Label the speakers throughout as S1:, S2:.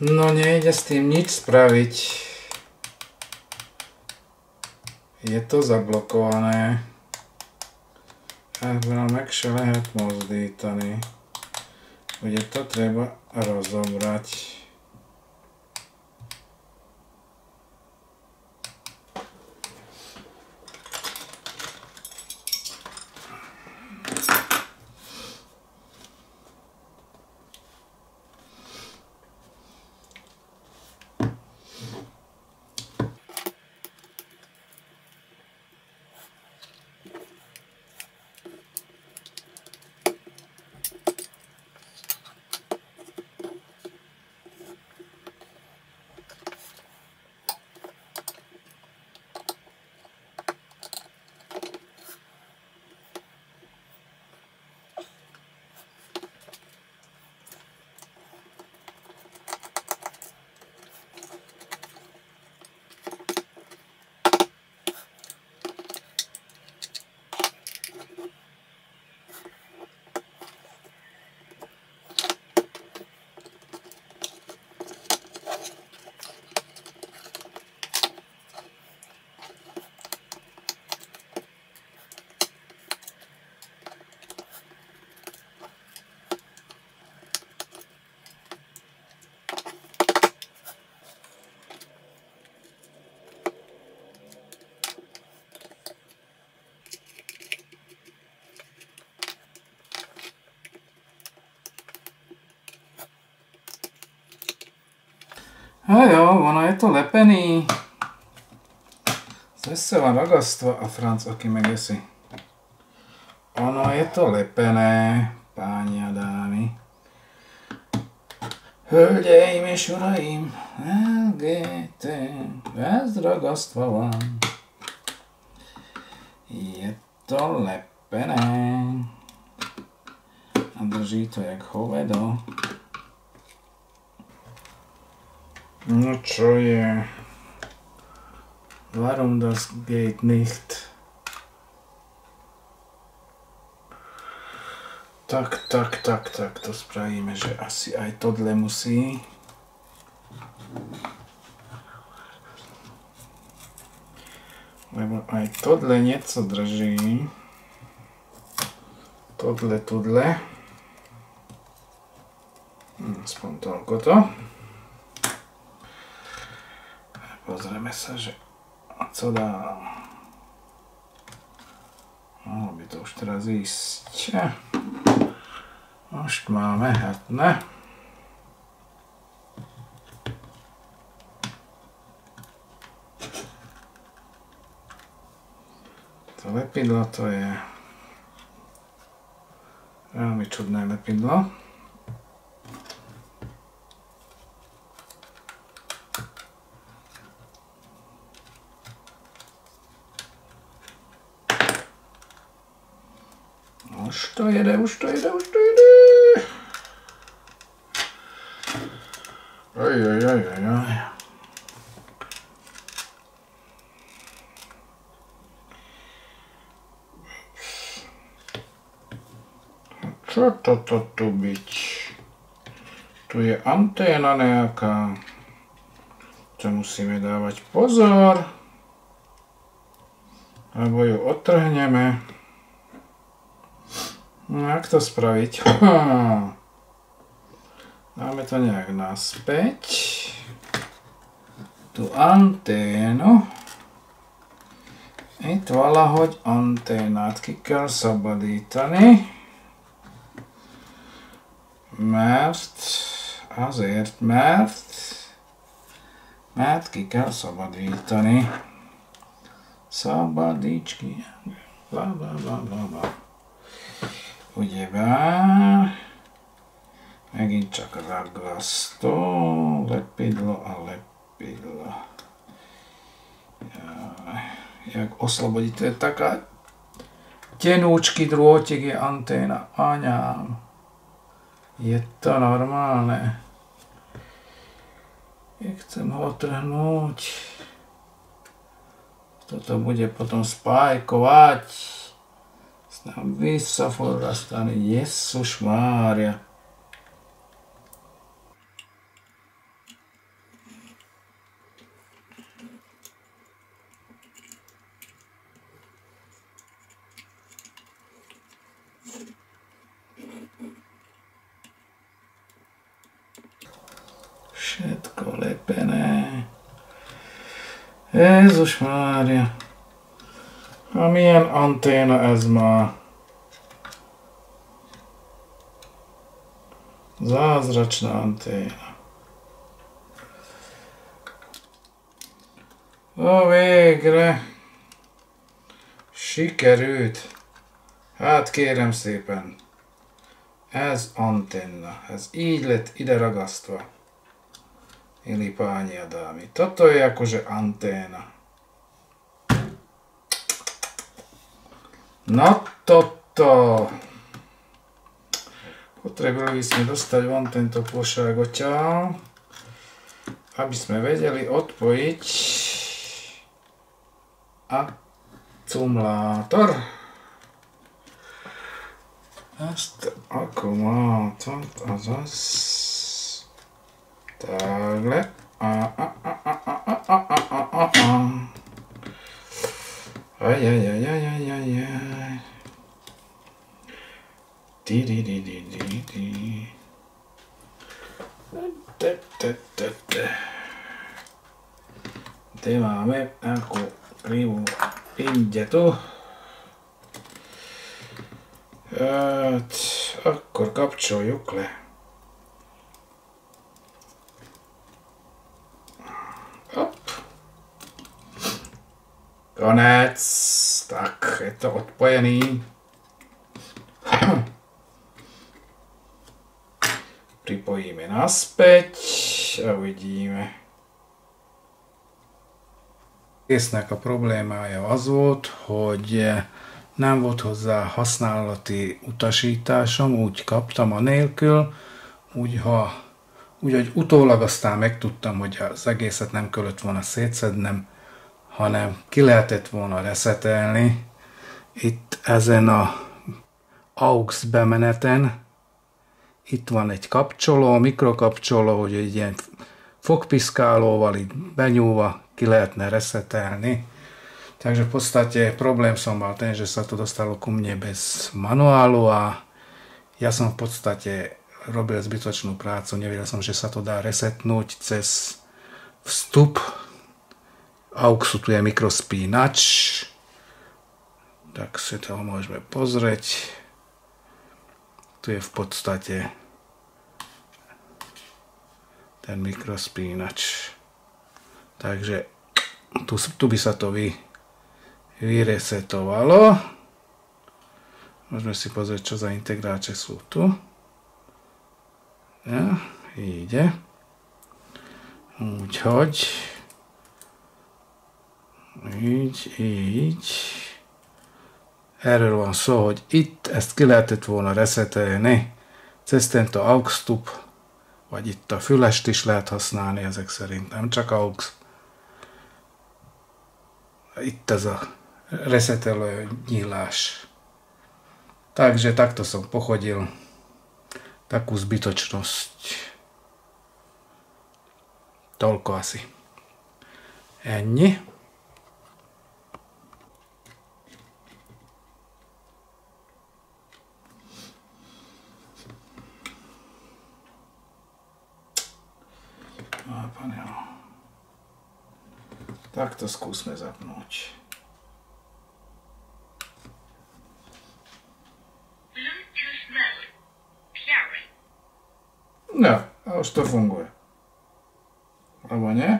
S1: No nejde s tým nič spraviť. Je to zablokované. Ábrám mekšie lehet mozdítani. Bude to treba rozobrať. No jo, ono je to lepený. Zesela ragastva a Franc aký megesi. Ono je to lepené, páni a dámy. Hölgyeim és uraim, LGT, bez ragastva van. Je to lepené. A drží to jak hovedo. No čo je? Warum das geht nicht? Tak, tak, tak, tak, to spravíme, že asi aj tohle musí. Lebo aj tohle niečo drží. Tohle, tohle. Hm, aspoň toľko to. Pozrieme sa, že co dá. Mohlo by to už teraz ísť. Už máme hatné. To lepidlo to je veľmi čudné lepidlo. Už to jede, už to jede, už to jede. Aj, aj, aj, aj, aj. Čo toto tu byť? Tu je anténa nejaká. Čo musíme dávať pozor. Lebo ju otrhneme. No, jak to spraviť? Dáme to nejak naspäť. Tu anténu. Itt valahogy anténát ki kell szabadítani. Mert, azért, mert, mert ki kell szabadítani. Szabadíts ki. Bla, bla, bla, bla, bla. Ugyebár megint csak ragasztó, lepidlo a lepidlo. Jak je taká tenúčky drôtik je anténa. Aňám. Je to normálne. Ja chcem ho otrhnúť. Toto bude potom Nästan vissa förrastar. Jesus Maria. Všetko lepené. Jezus Mária. Ha milyen anténa ez már? Zázračná anténa. Ó, végre! Sikerült! Hát kérem szépen, ez antenna, ez így lett ide ragasztva. Ili páni a dámy. Toto je akože. No toto. Potrebovali sme dostať von tento plošák odtiaľ, aby sme vedeli odpojiť akumulátor. Ezt akkumulátor, azaz takhle. A, a, a, a, a, a, a, a, a, a. Ajajajajajajaj. Di, di, di, di, di, di. Temáme, ako primo ingyeto. Hát, akkor kapcsoljuk le. Hopp. Konec. Tak, je to odpojený. Naspäť a uvidíme. Késznek a problémája az volt, hogy nem volt hozzá használati utasításom, úgy kaptam a nélkül, úgy, ha, úgy, hogy utólag aztán megtudtam, hogy az egészet nem kellett volna szétszednem, hanem ki lehetett volna reszetelni. Itt ezen a AUX bemeneten, itt van egy kapcsoló, mikrokapcsoló, hogy egy ilyen fogpiszkálóval itt benyúlva ki lehetne reszetelni Takže v podstate problém som mal ten, že sa to dostalo ku mne bez manuálu a ja som v podstate robil zbytočnú prácu, nevedel som, že sa to dá resetnúť cez vstup. AUXu tu je mikrospínač, tak si to môžeme pozrieť. Tu je v podstate ten mikrospínač. Takže tu, tu by sa to vy, vyresetovalo. Môžeme si pozrieť, čo za integráče sú tu. Ja, ide. Úgy, hogy. Így, így. Erről van szó, hogy itt ezt ki lehetett volna reszetelni. Cesztento aux tub, vagy itt a fülest is lehet használni ezek szerint, nem csak aux. Itt ez a reseteluje nyílás. Takže takto som pochodil takú zbytočnosť. Toľko asi. Ennyi. Tak to skusmy zapnąć. No, a już to funguje. Albo nie?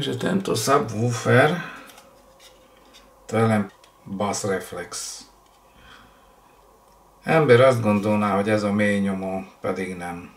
S1: Takže tento subwoofer to je len bass reflex. Ember azt gondolná, hogy ez a mély nyomó, pedig nem.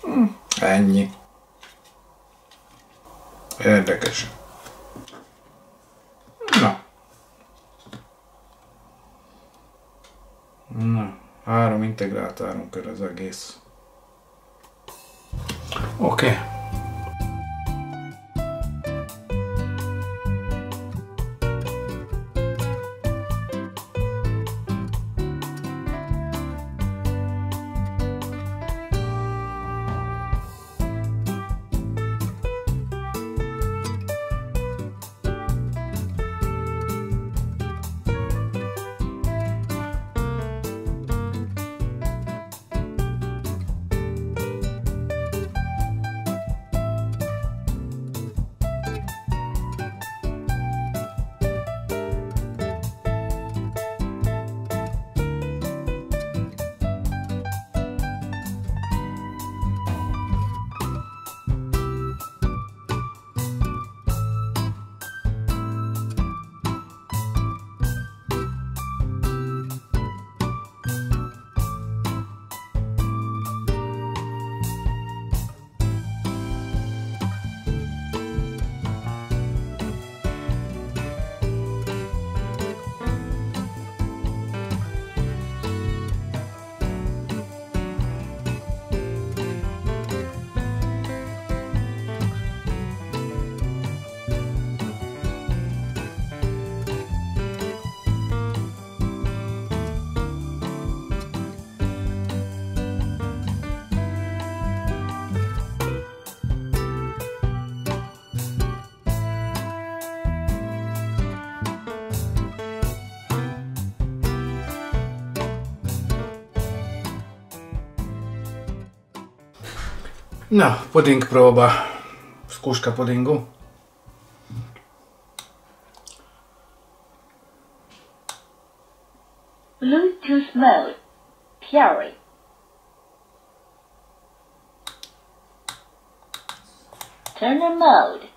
S1: Hm, ennyi. Érdekes. Na. Na, három integrált áramkör az egész. Oké. Okay. Na, puding próba. Skúška pudingu.
S2: Bluetooth mode. Pairing. Turner mode.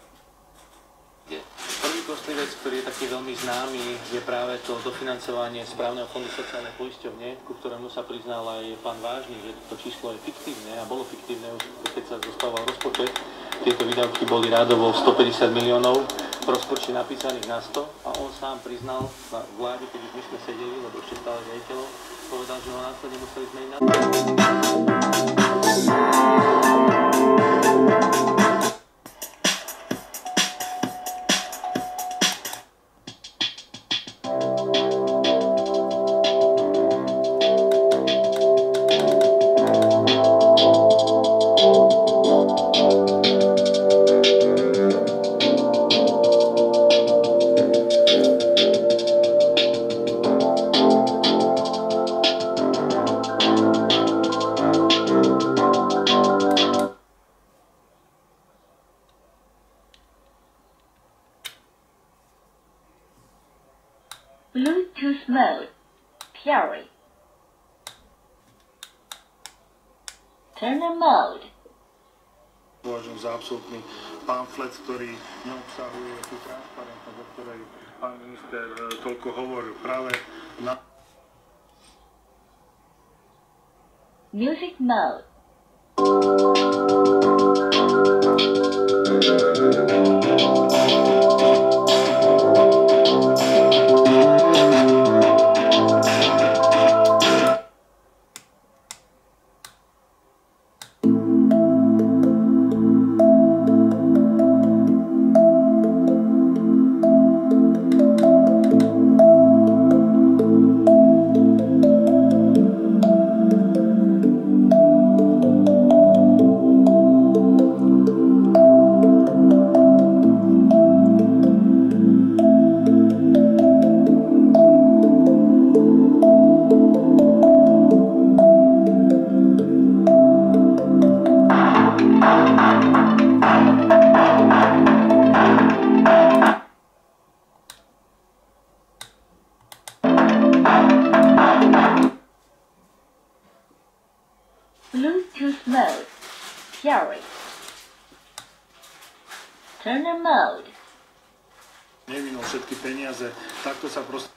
S3: Kostlivec, ktorý je taký veľmi známy, je práve to dofinancovanie správneho fondu sociálnej poisťovne, ku ktorému sa priznal aj pán Vážny, že to číslo je fiktívne a bolo fiktívne keď sa zostával rozpočet. Tieto výdavky boli rádovo 150 miliónov, v rozpočte napísaných na 100 a on sám priznal na vláde, keď už my sme sedeli, lebo ešte stále riaditeľom, povedal, že ho následne museli zmeniť na
S4: neobsahuje tú transparentnosť, o ktorej pán minister e, toľko hovoril. Práve na
S2: Music mode. Bluetooth Fury. Turner mode.
S4: Nie minął szybki pieniądze, tak to za prosto.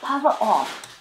S2: Power off.